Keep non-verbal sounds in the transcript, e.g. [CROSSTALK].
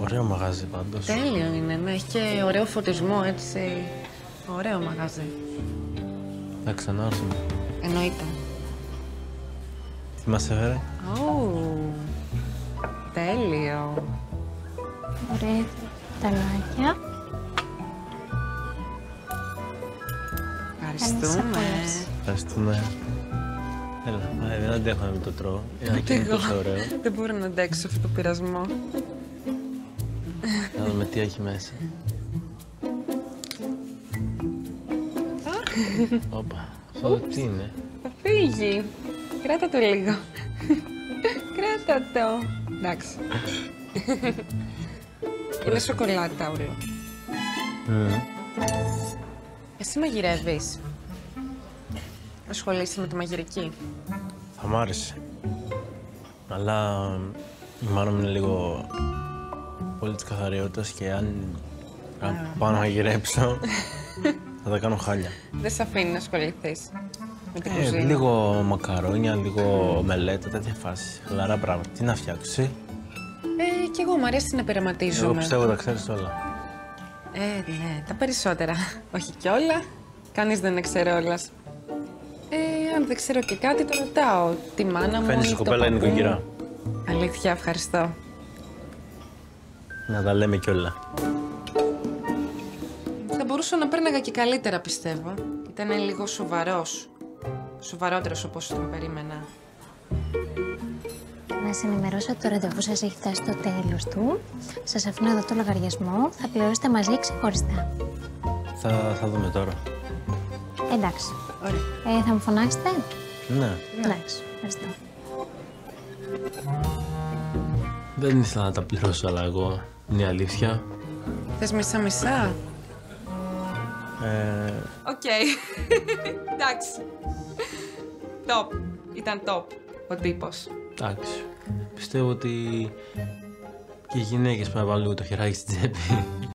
Ωραίο μαγάζι πάντως. Τέλειο είναι, ναι. Έχει και ωραίο φωτισμό, έτσι. Ωραίο μαγάζι. Θα ξανάρθουμε. Εννοείται. Τι μας έφερε. Ω, τέλειο. Ωραία ταλάκια. Ευχαριστούμε. απόλαυση. Ευχαριστούμε. Έλα, ε, δεν αντέχω να μην το τρώω. Είναι Ούτε και είναι εγώ. τόσο ωραίο. Δεν μπορώ να αντέξω αυτό το πειρασμό. Να δούμε τι έχει μέσα. Όπα, αυτό τι είναι; Θα φύγει. Κράτα το λίγο. Κράτα το. Εντάξει. Είναι σοκολάτα όλο. Μμμ. Εσύ μαγειρεύεις. Ασχολείσαι με τη μαγειρική; Θα μ' άρεσε. Αλλά η μάνα μου είναι λίγο πολύ της καθαριότητας και αν, αν πάω να μαγειρέψω [LAUGHS] θα τα κάνω χάλια. Δεν σε αφήνει να ασχοληθείς με την Ε, κουζίνα; λίγο μακαρόνια, λίγο μελέτα, τέτοια φάση. Χαλαρά πράγματα. Τι να φτιάξω, εσύ. Ε, κι εγώ μου αρέσει να Εγώ πειραματίζομαι. πιστεύω τα ξέρεις όλα. Ε, ναι, τα περισσότερα. [LAUGHS] Όχι κι όλα. Κανείς δεν είναι ξερόλας. Ε, αν δεν ξέρω και κάτι, το ρωτάω. Τη μάνα μου Φαίνεσαι ή το κοπέλα παππού μου. νοικοκυρά. Αλήθεια, ευχαριστώ. Να τα λέμε κιόλα. Θα μπορούσα να πέρναγα και καλύτερα, πιστεύω. Ήταν λίγο σοβαρός. Σοβαρότερος όπως τον περίμενα. Να σα ενημερώσω ότι το ραντεβού σας έχει φτάσει στο τέλος του. Σας αφήνω εδώ το λογαριασμό. Θα πληρώσετε μαζί ξεχωριστά. Θα, θα δούμε τώρα. Εντάξει. Ωραία. Ε, θα μου φωνάξετε; Ναι. Εντάξει. Ευχαριστώ. Δεν ήθελα να τα πληρώσω, αλλά εγώ. Είναι η αλήθεια. Θες μισά-μισά; Ε, Οκ. [LAUGHS] Εντάξει. Top. Ήταν top ο τύπος. εντάξει. Πιστεύω ότι και οι γυναίκες πρέπει να βάλουν λίγο το χεράκι στην τσέπη.